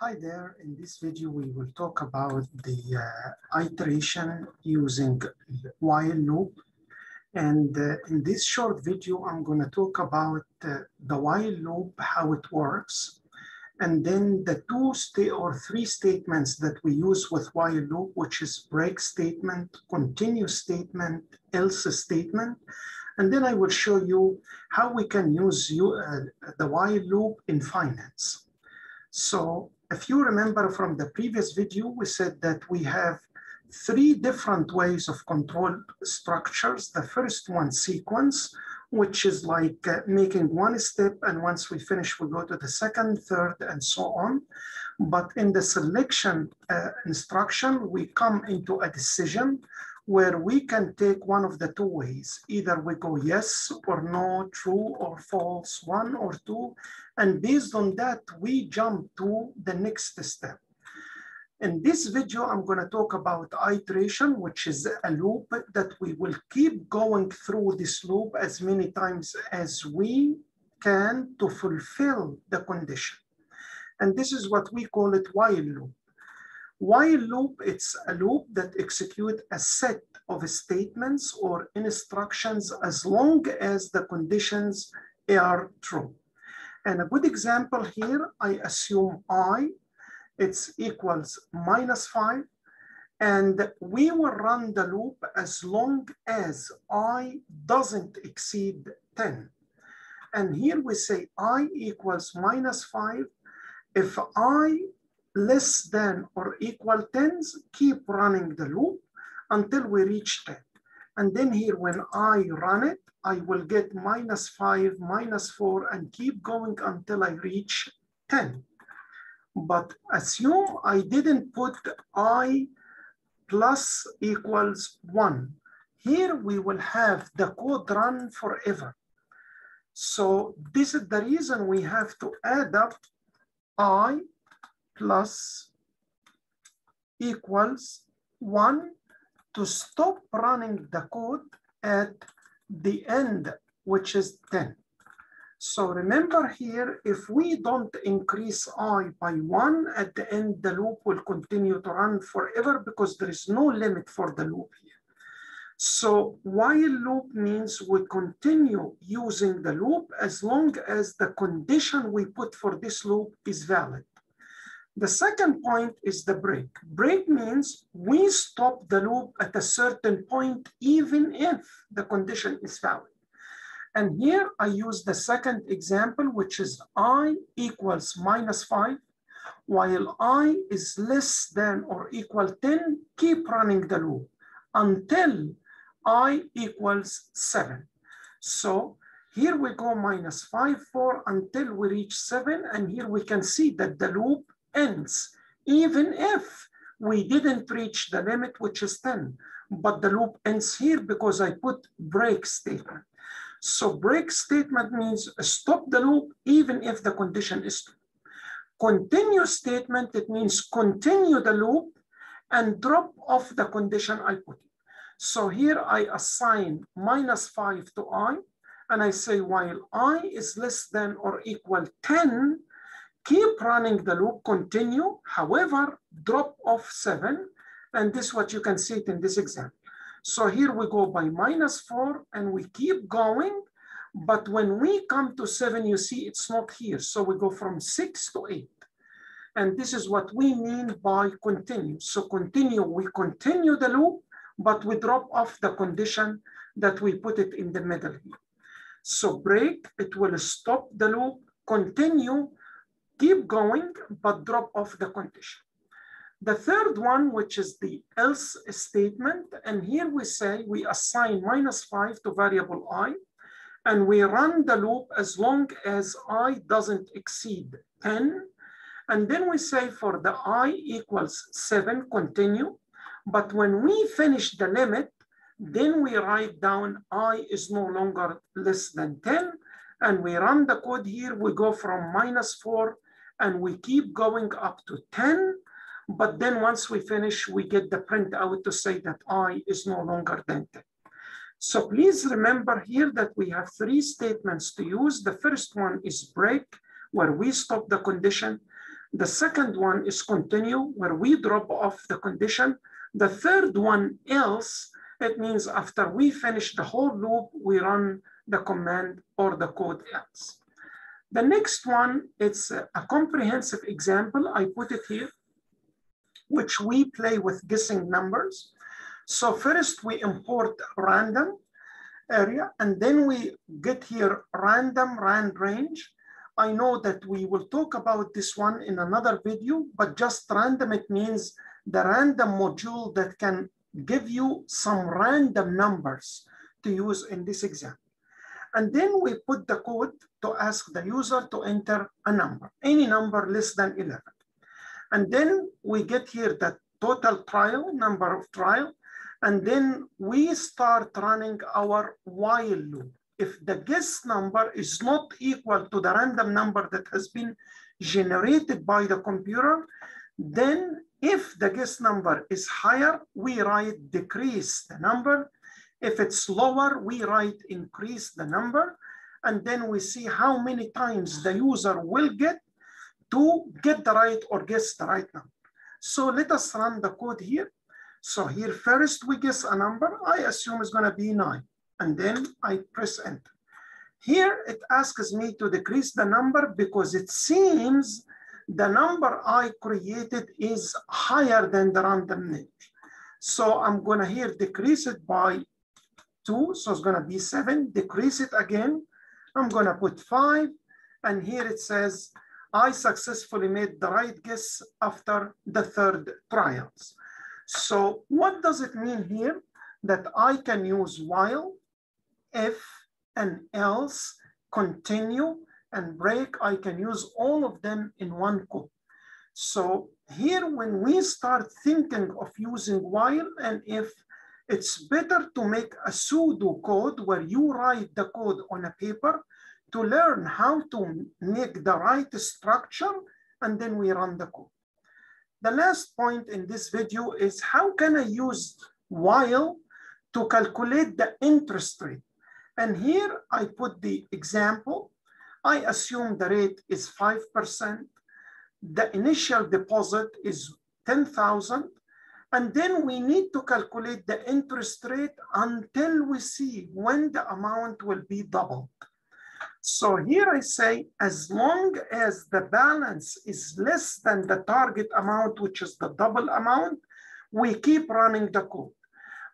Hi there. In this video, we will talk about the uh, iteration using while loop. And uh, in this short video, I'm going to talk about uh, the while loop, how it works, and then the two state or three statements that we use with while loop, which is break statement, continue statement, else statement. And then I will show you how we can use you, uh, the while loop in finance. So if you remember from the previous video, we said that we have three different ways of control structures. The first one, sequence, which is like uh, making one step, and once we finish, we go to the second, third, and so on. But in the selection uh, instruction, we come into a decision where we can take one of the two ways. Either we go yes or no, true or false, one or two. And based on that, we jump to the next step. In this video, I'm going to talk about iteration, which is a loop that we will keep going through this loop as many times as we can to fulfill the condition. And this is what we call it while loop. While loop, it's a loop that execute a set of statements or instructions as long as the conditions are true. And a good example here, I assume I, it's equals minus five, and we will run the loop as long as I doesn't exceed 10. And here we say I equals minus five. If I less than or equal tens, keep running the loop until we reach 10. And then here, when I run it, I will get minus five, minus four, and keep going until I reach 10. But assume I didn't put I plus equals one. Here we will have the code run forever. So this is the reason we have to add up I plus equals one to stop running the code at the end, which is 10. So remember here, if we don't increase i by one, at the end, the loop will continue to run forever because there is no limit for the loop here. So while loop means we continue using the loop as long as the condition we put for this loop is valid. The second point is the break. Break means we stop the loop at a certain point, even if the condition is valid. And here I use the second example, which is i equals minus five, while i is less than or equal 10, keep running the loop until i equals seven. So here we go minus five, four until we reach seven. And here we can see that the loop ends, even if we didn't reach the limit, which is 10. But the loop ends here because I put break statement. So break statement means stop the loop even if the condition is true. Continue statement, it means continue the loop and drop off the condition I put. So here I assign minus 5 to i, and I say while i is less than or equal 10, keep running the loop, continue, however, drop off seven, and this is what you can see it in this example. So here we go by minus four and we keep going, but when we come to seven, you see it's not here. So we go from six to eight. And this is what we mean by continue. So continue, we continue the loop, but we drop off the condition that we put it in the middle. So break, it will stop the loop, continue, keep going, but drop off the condition. The third one, which is the else statement, and here we say we assign minus five to variable i, and we run the loop as long as i doesn't exceed 10. And then we say for the i equals seven, continue. But when we finish the limit, then we write down i is no longer less than 10. And we run the code here, we go from minus four and we keep going up to 10. But then once we finish, we get the printout to say that I is no longer 10. So please remember here that we have three statements to use. The first one is break, where we stop the condition. The second one is continue, where we drop off the condition. The third one, else, it means after we finish the whole loop, we run the command or the code else. The next one, it's a, comprehensive example. I put it here, which we play with guessing numbers. So first we import random area, and then we get here random randrange. I know that we will talk about this one in another video, but just random, it means the random module that can give you some random numbers to use in this exam. And then we put the code to ask the user to enter a number, any number less than 11. And then we get here the total trial, number of trial, and then we start running our while loop if the guess number is not equal to the random number that has been generated by the computer, then if the guess number is higher, we write decrease the number. If it's lower, we write increase the number. And then we see how many times the user will get to get the right or guess the right number. So let us run the code here. So here first we guess a number. I assume it's gonna be nine and then I press enter. Here it asks me to decrease the number because it seems the number I created is higher than the random number. So I'm gonna here decrease it by two, so it's gonna be seven, decrease it again. I'm gonna put five, and here it says, I successfully made the right guess after the third trials. So what does it mean here? That I can use while if and else, continue and break, I can use all of them in one code. So here, when we start thinking of using while and if, it's better to make a pseudo code where you write the code on a paper to learn how to make the right structure, and then we run the code. The last point in this video is how can I use while to calculate the interest rate? And here I put the example. I assume the rate is 5%. The initial deposit is 10,000. And then we need to calculate the interest rate until we see when the amount will be doubled. So here I say, as long as the balance is less than the target amount, which is the double amount, we keep running the code.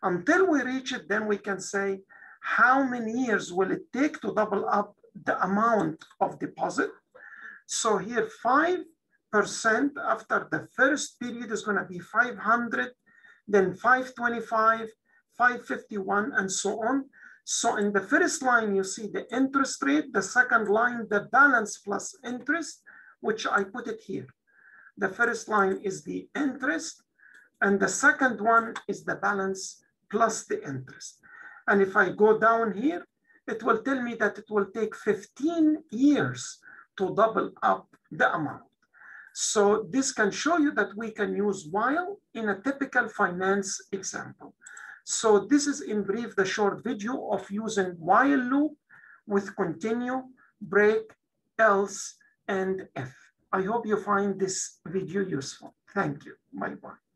Until we reach it, then we can say, how many years will it take to double up the amount of deposit? So here 5% after the first period is gonna be 500, then 525, 551, and so on. So in the first line, you see the interest rate, the second line, the balance plus interest, which I put it here. The first line is the interest, and the second one is the balance plus the interest. And if I go down here, it will tell me that it will take 15 years to double up the amount. So this can show you that we can use while in a typical finance example. So this is in brief the short video of using while loop with continue, break, else, and if. I hope you find this video useful. Thank you. Bye-bye.